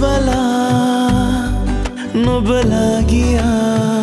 මාදෙස බලා නොබලා ගියා.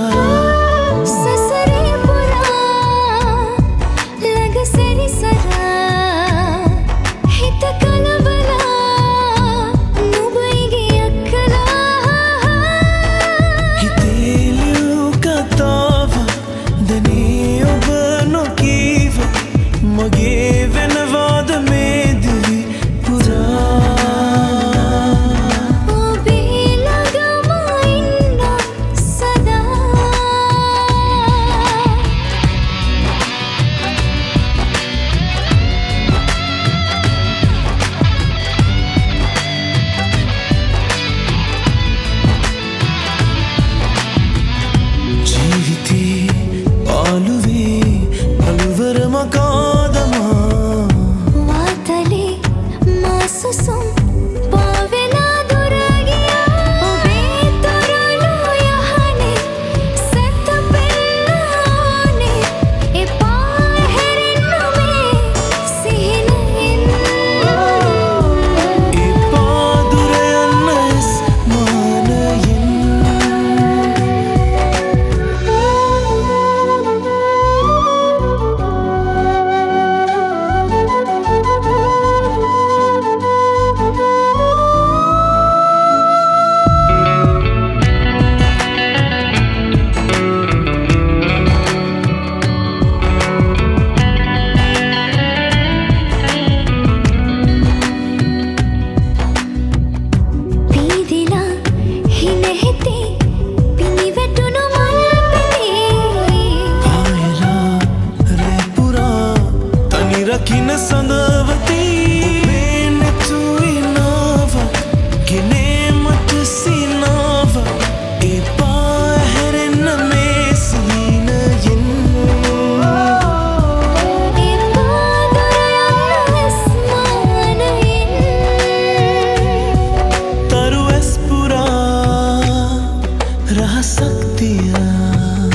රහසක් තියා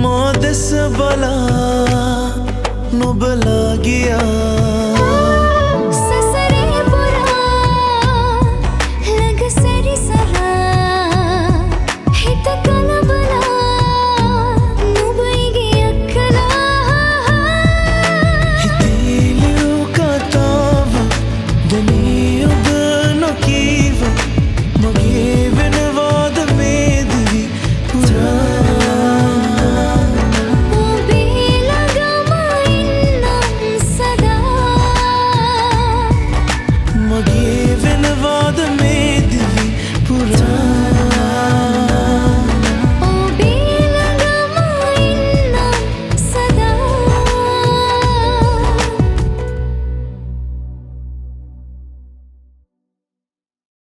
මෝදෙස බලා නොබලාගේ